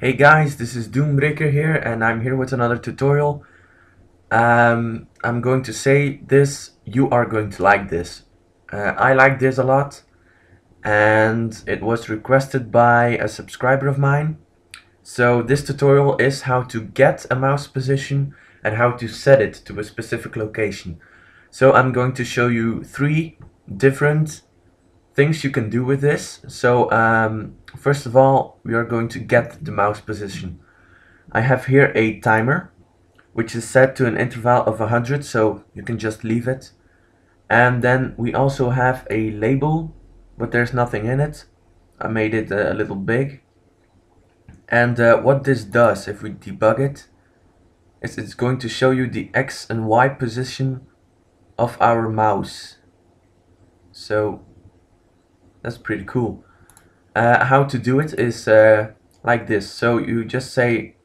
Hey guys, this is Doombreker here and I'm here with another tutorial. Um, I'm going to say this, you are going to like this. Uh, I like this a lot and it was requested by a subscriber of mine. So this tutorial is how to get a mouse position and how to set it to a specific location. So I'm going to show you three different things you can do with this. So um, first of all, we are going to get the mouse position. I have here a timer, which is set to an interval of 100, so you can just leave it. And then we also have a label, but there's nothing in it. I made it a little big. And uh, what this does, if we debug it, is it's going to show you the X and Y position of our mouse. So that's pretty cool. Uh, how to do it is uh, like this. So you just say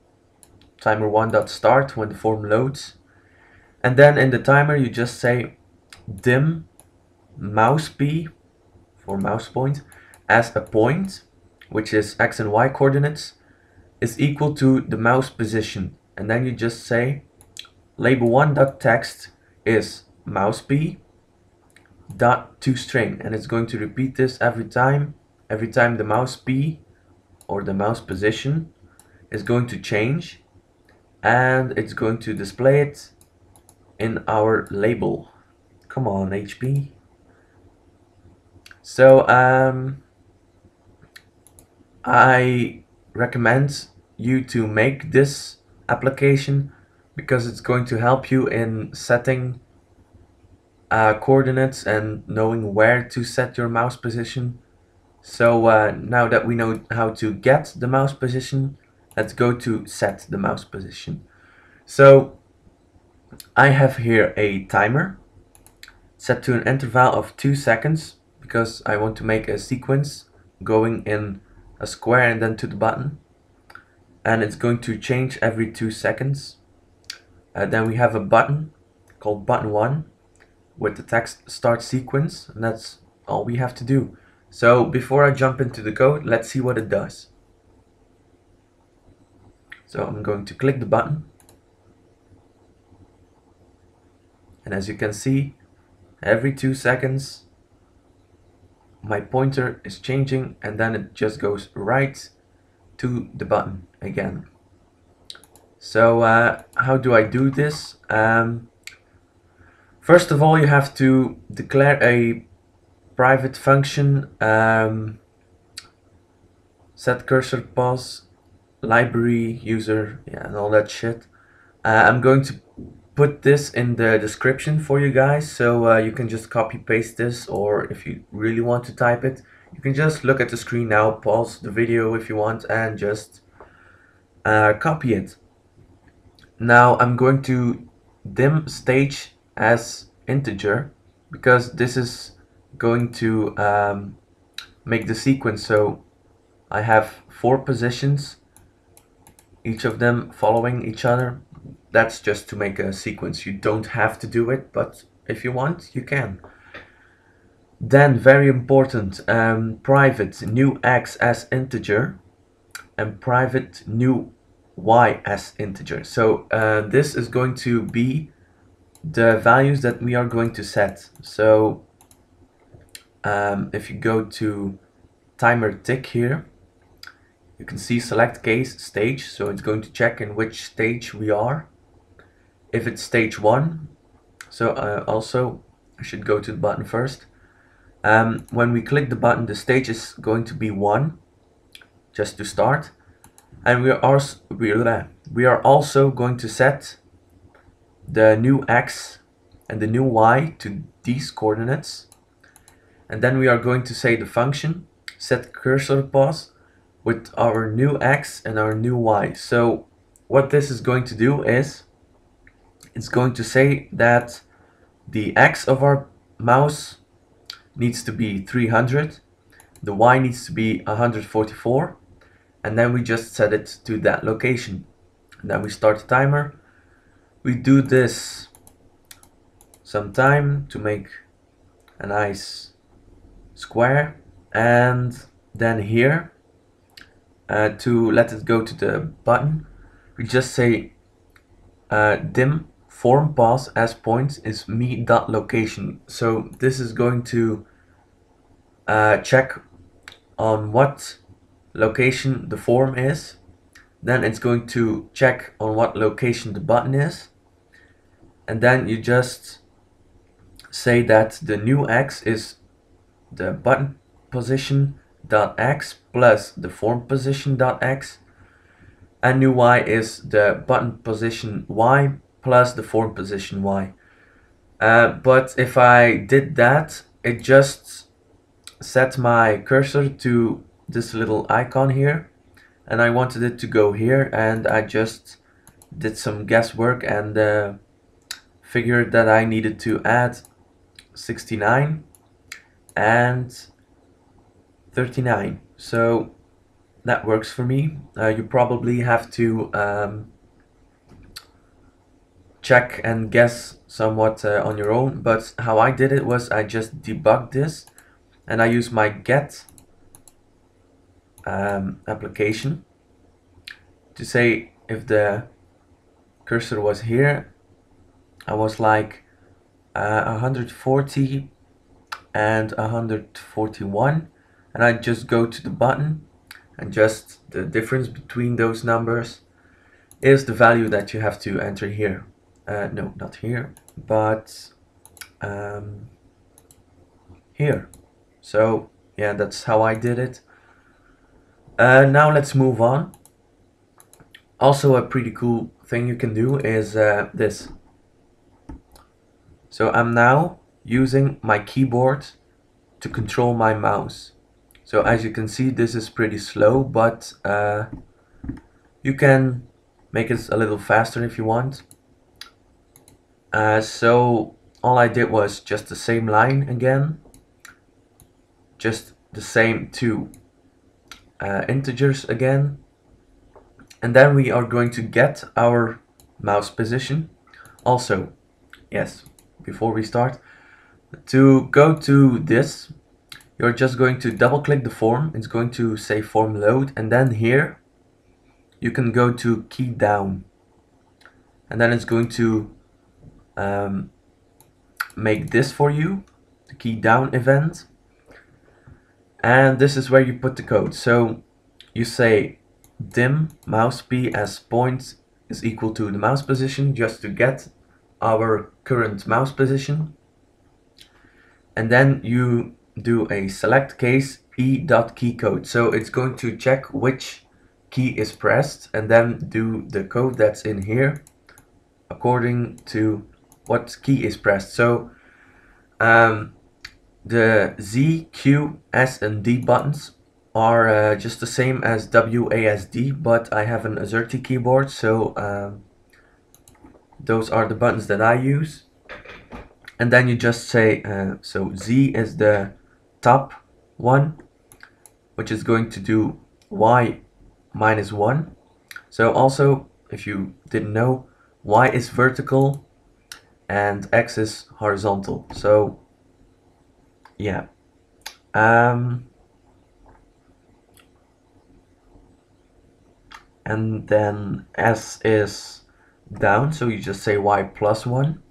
timer one dot start when the form loads. And then in the timer you just say dim mouse p for mouse point as a point, which is x and y coordinates, is equal to the mouse position. And then you just say label one dot text is mouse p dot to string and it's going to repeat this every time every time the mouse p or the mouse position is going to change and it's going to display it in our label. Come on HP so um, I recommend you to make this application because it's going to help you in setting uh, coordinates and knowing where to set your mouse position. So uh, now that we know how to get the mouse position, let's go to set the mouse position. So I have here a timer set to an interval of 2 seconds because I want to make a sequence going in a square and then to the button and it's going to change every 2 seconds. Uh, then we have a button called button 1 with the text start sequence and that's all we have to do. So before I jump into the code, let's see what it does. So I'm going to click the button. And as you can see, every two seconds, my pointer is changing and then it just goes right to the button again. So uh, how do I do this? Um, First of all, you have to declare a private function um, set cursor pos library user yeah and all that shit. Uh, I'm going to put this in the description for you guys so uh, you can just copy paste this or if you really want to type it you can just look at the screen now pause the video if you want and just uh, copy it. Now I'm going to dim stage as integer because this is going to um, make the sequence. So I have four positions each of them following each other. That's just to make a sequence. You don't have to do it but if you want you can. Then very important um, private new x as integer and private new y as integer. So uh, this is going to be the values that we are going to set. So um, if you go to timer tick here, you can see select case stage. So it's going to check in which stage we are. If it's stage one, so uh, also I should go to the button first. Um, when we click the button, the stage is going to be one, just to start. And we are we are also going to set the new x and the new y to these coordinates. And then we are going to say the function set cursor pos with our new x and our new y. So what this is going to do is it's going to say that the x of our mouse needs to be 300 the y needs to be 144 and then we just set it to that location. And then we start the timer we do this sometime to make a nice square and then here uh, to let it go to the button, we just say uh, dim form pass as points is me dot location. So this is going to uh, check on what location the form is. Then it's going to check on what location the button is. And then you just say that the new x is the button position dot x plus the form position dot x. And new y is the button position y plus the form position y. Uh, but if I did that it just set my cursor to this little icon here. And I wanted it to go here and I just did some guesswork and uh, figured that I needed to add 69 and 39 so that works for me. Uh, you probably have to um, check and guess somewhat uh, on your own but how I did it was I just debugged this and I use my get um, application to say if the cursor was here I was like uh, 140 and 141 and I just go to the button and just the difference between those numbers is the value that you have to enter here. Uh, no not here but um, here. So yeah that's how I did it. Uh, now let's move on. Also a pretty cool thing you can do is uh, this so I'm now using my keyboard to control my mouse. So as you can see this is pretty slow but uh, you can make it a little faster if you want. Uh, so all I did was just the same line again just the same two uh, integers again. And then we are going to get our mouse position. Also yes before we start to go to this you're just going to double click the form. It's going to say form load and then here you can go to key down. And then it's going to um, make this for you the key down event. And this is where you put the code. So you say dim mouse p as points is equal to the mouse position just to get our current mouse position and then you do a select case e dot e.keycode. So it's going to check which key is pressed and then do the code that's in here according to what key is pressed. So um, the Z, Q, S and D buttons are uh, just the same as WASD but I have an AZERTY keyboard so um, those are the buttons that I use. And then you just say uh, so Z is the top one which is going to do y minus 1 so also if you didn't know y is vertical and x is horizontal. So yeah. Um, and then s is down so you just say y plus 1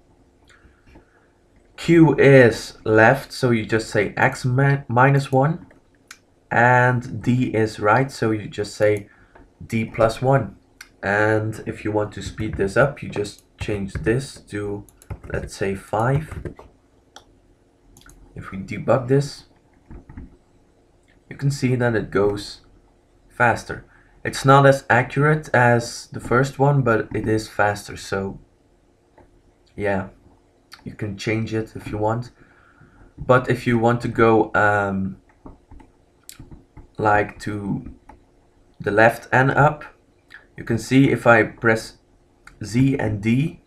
Q is left, so you just say X minus 1. And D is right, so you just say D plus 1. And if you want to speed this up, you just change this to, let's say, 5. If we debug this, you can see that it goes faster. It's not as accurate as the first one, but it is faster, so yeah. You can change it if you want. But if you want to go um, like to the left and up you can see if I press Z and D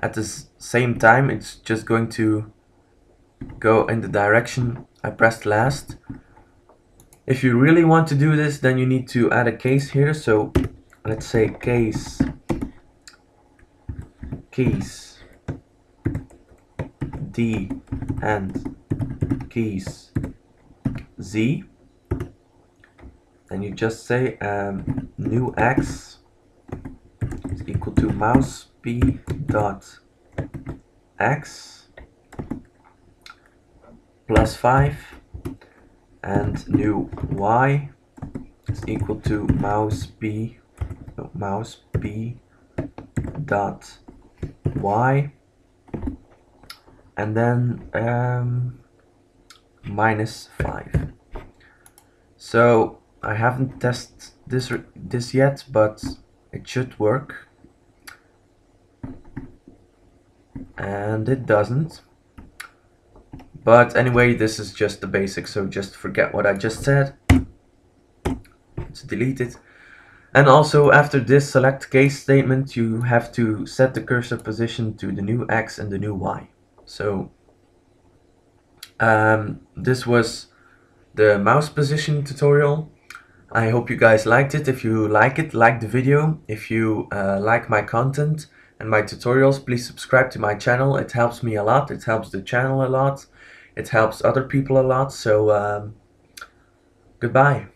at the same time it's just going to go in the direction I pressed last if you really want to do this then you need to add a case here. So let's say case case D and keys Z. And you just say um, new x is equal to mouse p dot x plus 5 and new y is equal to mouse p no, mouse p dot y. And then um, minus 5 so I haven't tested this this yet but it should work. And it doesn't but anyway this is just the basic so just forget what I just said let's delete it and also after this select case statement you have to set the cursor position to the new X and the new Y so um, this was the mouse position tutorial. I hope you guys liked it. If you like it, like the video. If you uh, like my content and my tutorials, please subscribe to my channel. It helps me a lot. It helps the channel a lot. It helps other people a lot. So um, goodbye.